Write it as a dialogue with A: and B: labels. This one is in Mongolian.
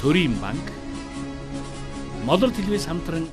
A: Төрийн банк Молор телевиз хамтран